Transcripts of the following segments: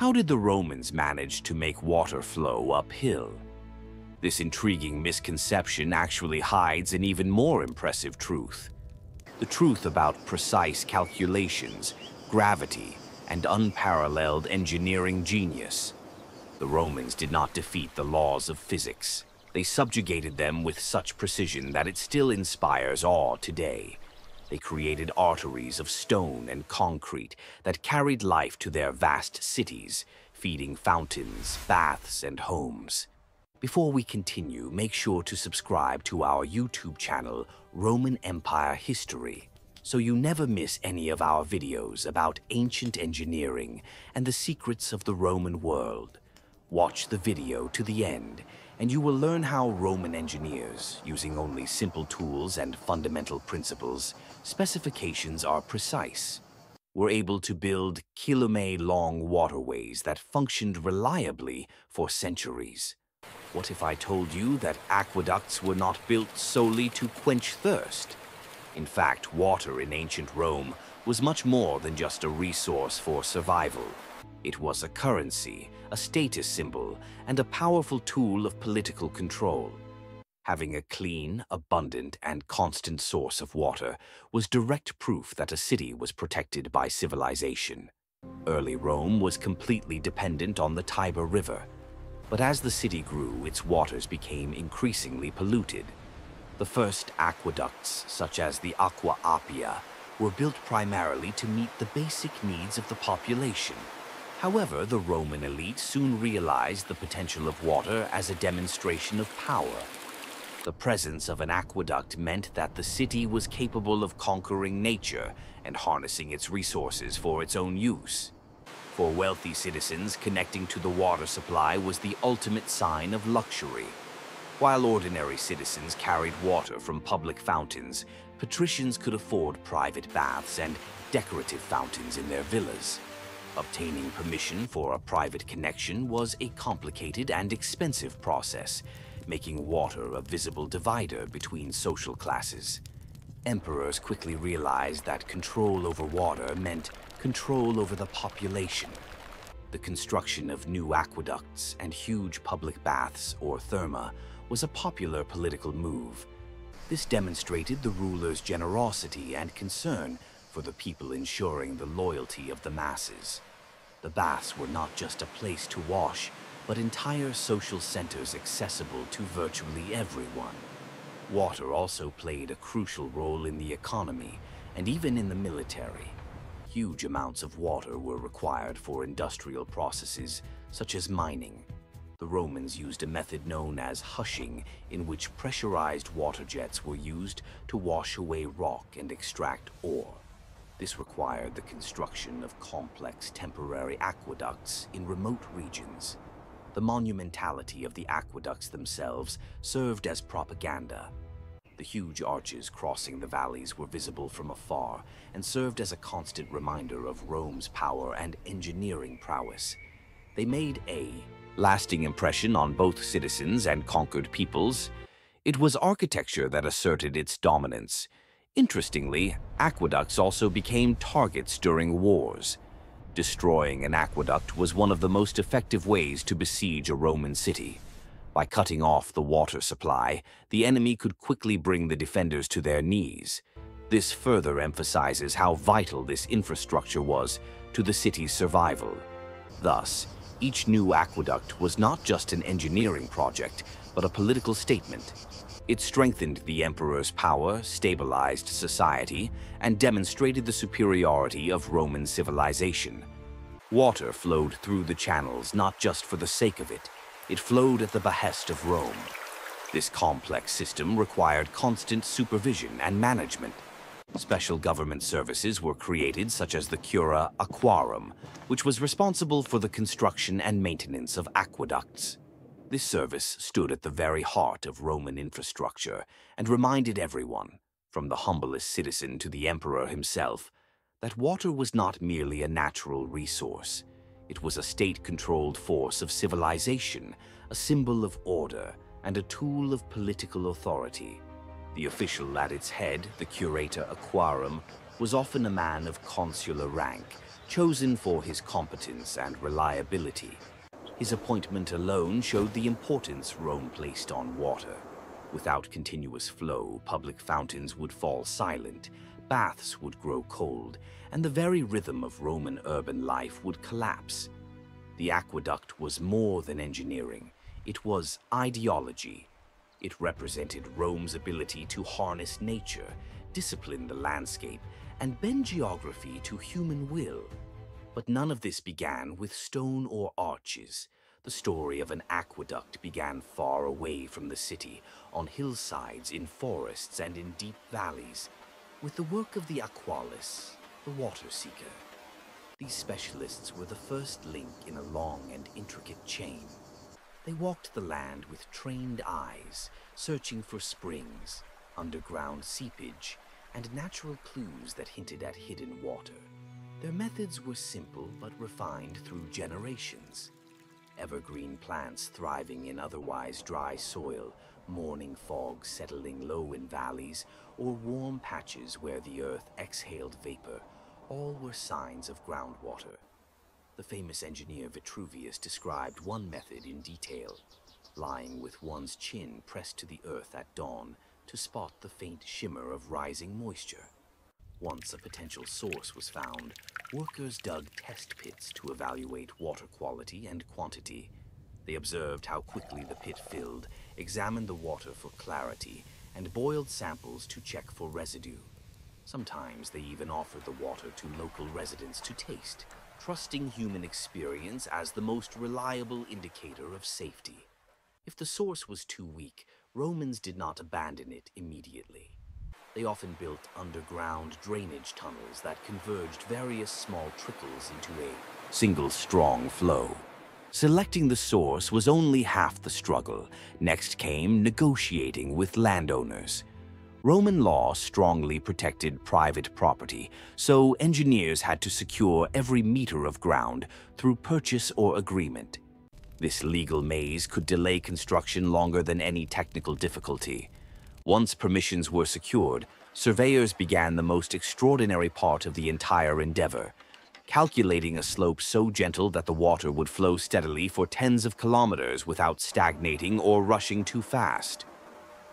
How did the Romans manage to make water flow uphill? This intriguing misconception actually hides an even more impressive truth. The truth about precise calculations, gravity, and unparalleled engineering genius. The Romans did not defeat the laws of physics. They subjugated them with such precision that it still inspires awe today. They created arteries of stone and concrete that carried life to their vast cities, feeding fountains, baths, and homes. Before we continue, make sure to subscribe to our YouTube channel, Roman Empire History, so you never miss any of our videos about ancient engineering and the secrets of the Roman world. Watch the video to the end and you will learn how Roman engineers, using only simple tools and fundamental principles, specifications are precise, We're able to build kilometer-long waterways that functioned reliably for centuries. What if I told you that aqueducts were not built solely to quench thirst? In fact, water in ancient Rome was much more than just a resource for survival. It was a currency, a status symbol, and a powerful tool of political control. Having a clean, abundant, and constant source of water was direct proof that a city was protected by civilization. Early Rome was completely dependent on the Tiber River, but as the city grew, its waters became increasingly polluted. The first aqueducts, such as the Aqua Appia, were built primarily to meet the basic needs of the population. However, the Roman elite soon realized the potential of water as a demonstration of power. The presence of an aqueduct meant that the city was capable of conquering nature and harnessing its resources for its own use. For wealthy citizens, connecting to the water supply was the ultimate sign of luxury. While ordinary citizens carried water from public fountains, patricians could afford private baths and decorative fountains in their villas. Obtaining permission for a private connection was a complicated and expensive process, making water a visible divider between social classes. Emperors quickly realized that control over water meant control over the population. The construction of new aqueducts and huge public baths, or thermae, was a popular political move. This demonstrated the ruler's generosity and concern for the people ensuring the loyalty of the masses. The baths were not just a place to wash, but entire social centers accessible to virtually everyone. Water also played a crucial role in the economy and even in the military. Huge amounts of water were required for industrial processes, such as mining. The Romans used a method known as hushing, in which pressurized water jets were used to wash away rock and extract ore. This required the construction of complex temporary aqueducts in remote regions. The monumentality of the aqueducts themselves served as propaganda. The huge arches crossing the valleys were visible from afar and served as a constant reminder of Rome's power and engineering prowess. They made a lasting impression on both citizens and conquered peoples. It was architecture that asserted its dominance, Interestingly, aqueducts also became targets during wars. Destroying an aqueduct was one of the most effective ways to besiege a Roman city. By cutting off the water supply, the enemy could quickly bring the defenders to their knees. This further emphasizes how vital this infrastructure was to the city's survival. Thus, each new aqueduct was not just an engineering project, but a political statement. It strengthened the emperor's power, stabilized society, and demonstrated the superiority of Roman civilization. Water flowed through the channels not just for the sake of it, it flowed at the behest of Rome. This complex system required constant supervision and management. Special government services were created such as the Cura Aquarum, which was responsible for the construction and maintenance of aqueducts. This service stood at the very heart of Roman infrastructure and reminded everyone, from the humblest citizen to the emperor himself, that water was not merely a natural resource. It was a state-controlled force of civilization, a symbol of order, and a tool of political authority. The official at its head, the curator aquarum, was often a man of consular rank, chosen for his competence and reliability. His appointment alone showed the importance Rome placed on water. Without continuous flow, public fountains would fall silent, baths would grow cold, and the very rhythm of Roman urban life would collapse. The aqueduct was more than engineering. It was ideology. It represented Rome's ability to harness nature, discipline the landscape, and bend geography to human will. But none of this began with stone or arches. The story of an aqueduct began far away from the city, on hillsides, in forests, and in deep valleys, with the work of the aquilex, the water seeker. These specialists were the first link in a long and intricate chain. They walked the land with trained eyes, searching for springs, underground seepage, and natural clues that hinted at hidden water. Their methods were simple but refined through generations. Evergreen plants thriving in otherwise dry soil, morning fogs settling low in valleys, or warm patches where the earth exhaled vapor, all were signs of groundwater. The famous engineer Vitruvius described one method in detail, lying with one's chin pressed to the earth at dawn to spot the faint shimmer of rising moisture. Once a potential source was found, workers dug test pits to evaluate water quality and quantity. They observed how quickly the pit filled, examined the water for clarity, and boiled samples to check for residue. Sometimes they even offered the water to local residents to taste, trusting human experience as the most reliable indicator of safety. If the source was too weak, Romans did not abandon it immediately. They often built underground drainage tunnels that converged various small trickles into a single strong flow. Selecting the source was only half the struggle. Next came negotiating with landowners. Roman law strongly protected private property, so engineers had to secure every meter of ground through purchase or agreement. This legal maze could delay construction longer than any technical difficulty. Once permissions were secured, surveyors began the most extraordinary part of the entire endeavor, calculating a slope so gentle that the water would flow steadily for tens of kilometers without stagnating or rushing too fast.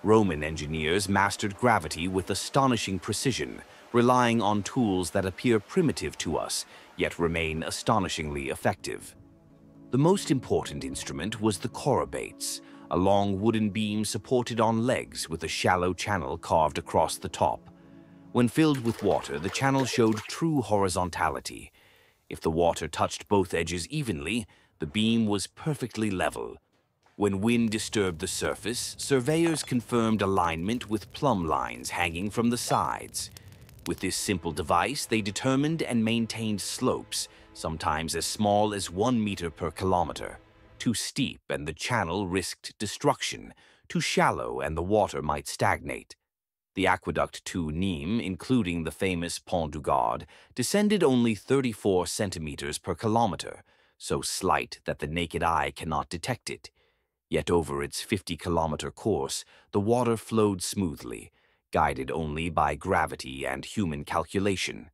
Roman engineers mastered gravity with astonishing precision, relying on tools that appear primitive to us, yet remain astonishingly effective. The most important instrument was the chorobates, a long wooden beam supported on legs with a shallow channel carved across the top. When filled with water, the channel showed true horizontality. If the water touched both edges evenly, the beam was perfectly level. When wind disturbed the surface, surveyors confirmed alignment with plumb lines hanging from the sides. With this simple device, they determined and maintained slopes, sometimes as small as one meter per kilometer. Too steep and the channel risked destruction, too shallow and the water might stagnate. The aqueduct to Nîmes, including the famous Pont du Gard, descended only 34 centimeters per kilometer, so slight that the naked eye cannot detect it. Yet over its 50-kilometer course, the water flowed smoothly, guided only by gravity and human calculation.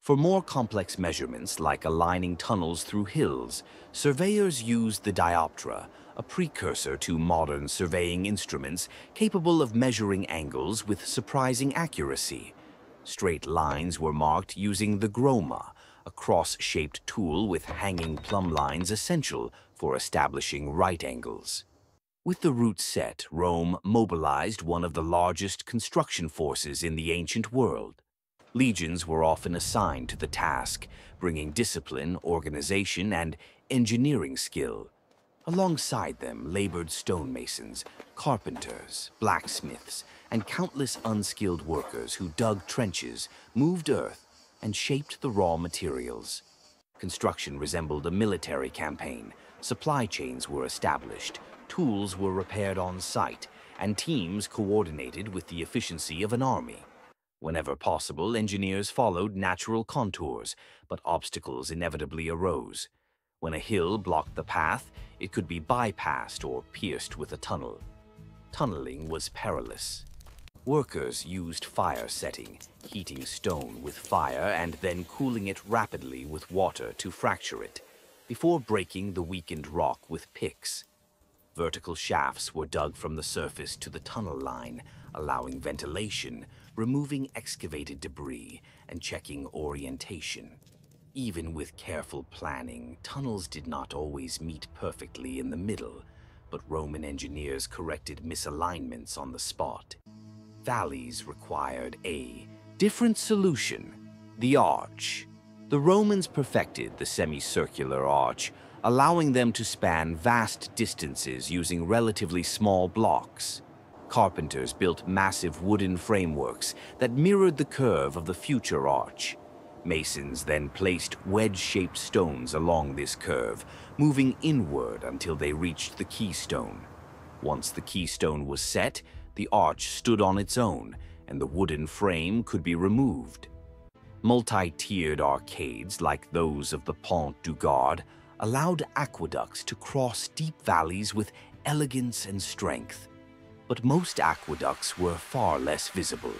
For more complex measurements, like aligning tunnels through hills, surveyors used the dioptra, a precursor to modern surveying instruments capable of measuring angles with surprising accuracy. Straight lines were marked using the groma, a cross-shaped tool with hanging plumb lines essential for establishing right angles. With the route set, Rome mobilized one of the largest construction forces in the ancient world. Legions were often assigned to the task, bringing discipline, organization, and engineering skill. Alongside them labored stonemasons, carpenters, blacksmiths, and countless unskilled workers who dug trenches, moved earth, and shaped the raw materials. Construction resembled a military campaign. Supply chains were established, tools were repaired on site, and teams coordinated with the efficiency of an army. Whenever possible, engineers followed natural contours, but obstacles inevitably arose. When a hill blocked the path, it could be bypassed or pierced with a tunnel. Tunneling was perilous. Workers used fire setting, heating stone with fire and then cooling it rapidly with water to fracture it, before breaking the weakened rock with picks. Vertical shafts were dug from the surface to the tunnel line, allowing ventilation, removing excavated debris, and checking orientation. Even with careful planning, tunnels did not always meet perfectly in the middle, but Roman engineers corrected misalignments on the spot valleys required a different solution, the arch. The Romans perfected the semicircular arch, allowing them to span vast distances using relatively small blocks. Carpenters built massive wooden frameworks that mirrored the curve of the future arch. Masons then placed wedge-shaped stones along this curve, moving inward until they reached the keystone. Once the keystone was set, the arch stood on its own and the wooden frame could be removed. Multi-tiered arcades like those of the Pont du Gard allowed aqueducts to cross deep valleys with elegance and strength. But most aqueducts were far less visible.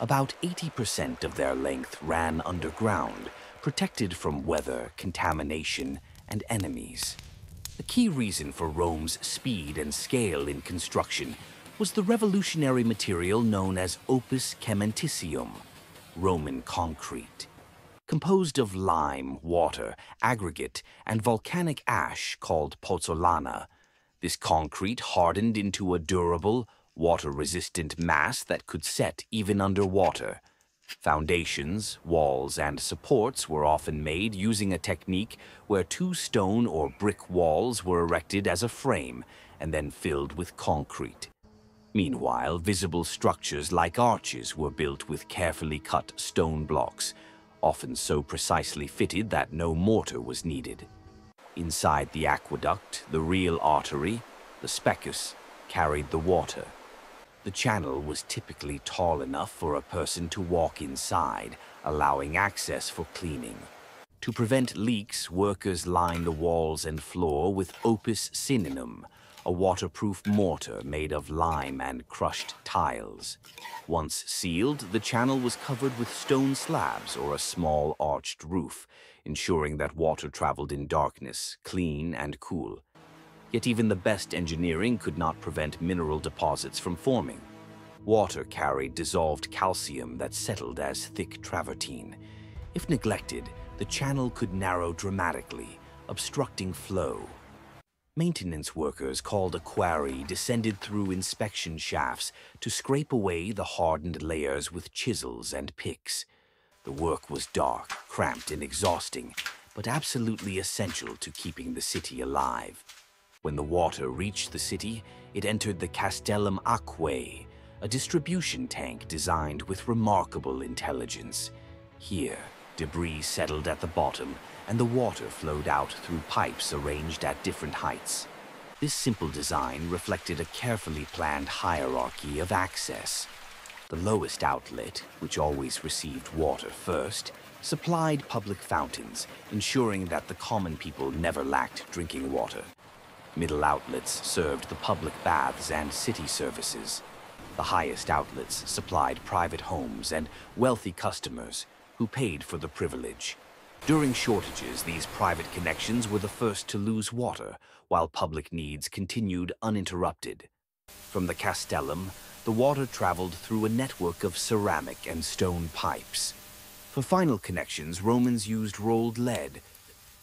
About 80% of their length ran underground, protected from weather, contamination, and enemies. The key reason for Rome's speed and scale in construction was the revolutionary material known as opus caementicium, Roman concrete. Composed of lime, water, aggregate, and volcanic ash called pozzolana, this concrete hardened into a durable, water-resistant mass that could set even underwater. Foundations, walls, and supports were often made using a technique where two stone or brick walls were erected as a frame and then filled with concrete. Meanwhile, visible structures like arches were built with carefully cut stone blocks, often so precisely fitted that no mortar was needed. Inside the aqueduct, the real artery, the specus, carried the water. The channel was typically tall enough for a person to walk inside, allowing access for cleaning. To prevent leaks, workers lined the walls and floor with opus signinum, a waterproof mortar made of lime and crushed tiles. Once sealed, the channel was covered with stone slabs or a small arched roof, ensuring that water traveled in darkness, clean and cool. Yet even the best engineering could not prevent mineral deposits from forming. Water carried dissolved calcium that settled as thick travertine. If neglected, the channel could narrow dramatically, obstructing flow Maintenance workers called aquarii descended through inspection shafts to scrape away the hardened layers with chisels and picks. The work was dark, cramped, and exhausting, but absolutely essential to keeping the city alive. When the water reached the city, it entered the Castellum Aquae, a distribution tank designed with remarkable intelligence. Here, debris settled at the bottom and the water flowed out through pipes arranged at different heights. This simple design reflected a carefully planned hierarchy of access. The lowest outlet, which always received water first, supplied public fountains, ensuring that the common people never lacked drinking water. Middle outlets served the public baths and city services. The highest outlets supplied private homes and wealthy customers who paid for the privilege. During shortages, these private connections were the first to lose water, while public needs continued uninterrupted. From the castellum, the water traveled through a network of ceramic and stone pipes. For final connections, Romans used rolled lead,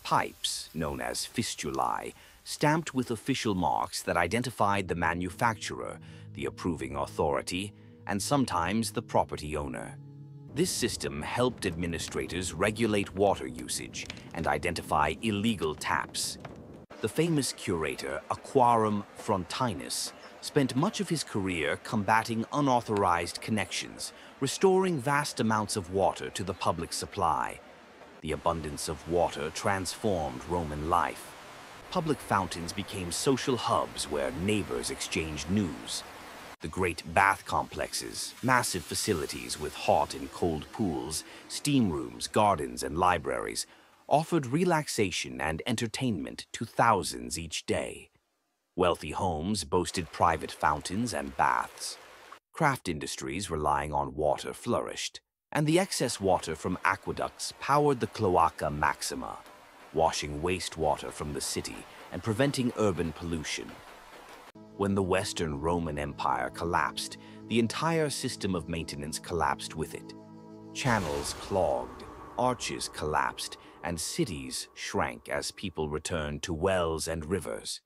pipes, known as fistulae, stamped with official marks that identified the manufacturer, the approving authority, and sometimes the property owner. This system helped administrators regulate water usage and identify illegal taps. The famous curator Aquarum Frontinus spent much of his career combating unauthorized connections, restoring vast amounts of water to the public supply. The abundance of water transformed Roman life. Public fountains became social hubs where neighbors exchanged news. The great bath complexes, massive facilities with hot and cold pools, steam rooms, gardens, and libraries, offered relaxation and entertainment to thousands each day. Wealthy homes boasted private fountains and baths. Craft industries relying on water flourished, and the excess water from aqueducts powered the Cloaca Maxima, washing wastewater from the city and preventing urban pollution. When the Western Roman Empire collapsed, the entire system of maintenance collapsed with it. Channels clogged, arches collapsed, and cities shrank as people returned to wells and rivers.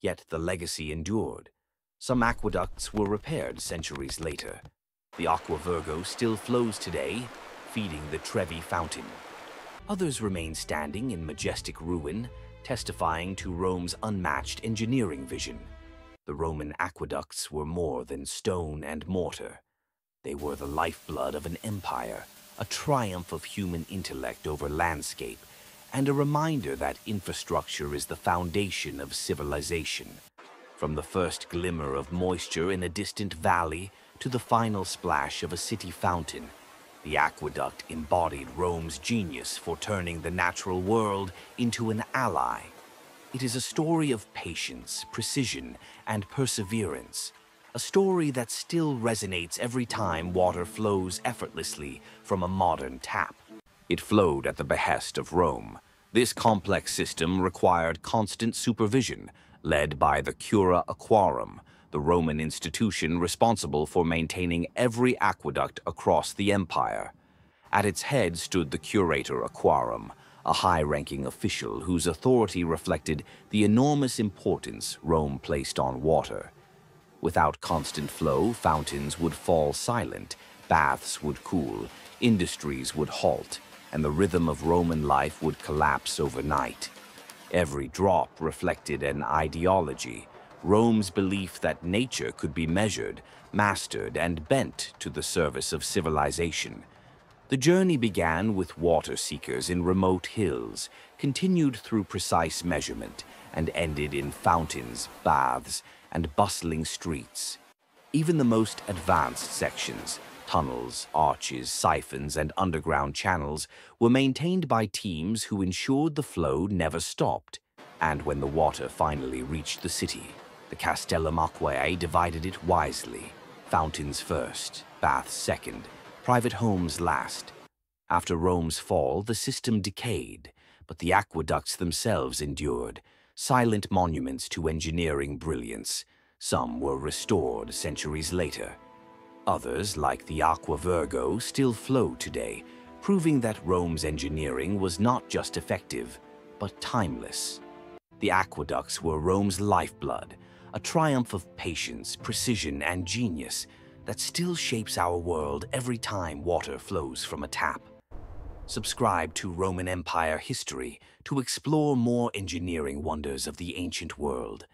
Yet the legacy endured. Some aqueducts were repaired centuries later. The Aqua Virgo still flows today, feeding the Trevi Fountain. Others remain standing in majestic ruin, testifying to Rome's unmatched engineering vision. The Roman aqueducts were more than stone and mortar. They were the lifeblood of an empire, a triumph of human intellect over landscape, and a reminder that infrastructure is the foundation of civilization. From the first glimmer of moisture in a distant valley to the final splash of a city fountain, the aqueduct embodied Rome's genius for turning the natural world into an ally. It is a story of patience, precision, and perseverance, a story that still resonates every time water flows effortlessly from a modern tap. It flowed at the behest of Rome. This complex system required constant supervision, led by the Cura Aquarum, the Roman institution responsible for maintaining every aqueduct across the empire. At its head stood the Curator Aquarum, a high-ranking official whose authority reflected the enormous importance Rome placed on water. Without constant flow, fountains would fall silent, baths would cool, industries would halt, and the rhythm of Roman life would collapse overnight. Every drop reflected an ideology, Rome's belief that nature could be measured, mastered, and bent to the service of civilization. The journey began with water seekers in remote hills, continued through precise measurement, and ended in fountains, baths, and bustling streets. Even the most advanced sections, tunnels, arches, siphons, and underground channels, were maintained by teams who ensured the flow never stopped. And when the water finally reached the city, the Castellum Aquae divided it wisely. Fountains first, baths second, private homes last. After Rome's fall, the system decayed, but the aqueducts themselves endured, silent monuments to engineering brilliance. Some were restored centuries later. Others, like the Aqua Virgo, still flow today, proving that Rome's engineering was not just effective, but timeless. The aqueducts were Rome's lifeblood, a triumph of patience, precision, and genius that still shapes our world every time water flows from a tap. Subscribe to Roman Empire History to explore more engineering wonders of the ancient world.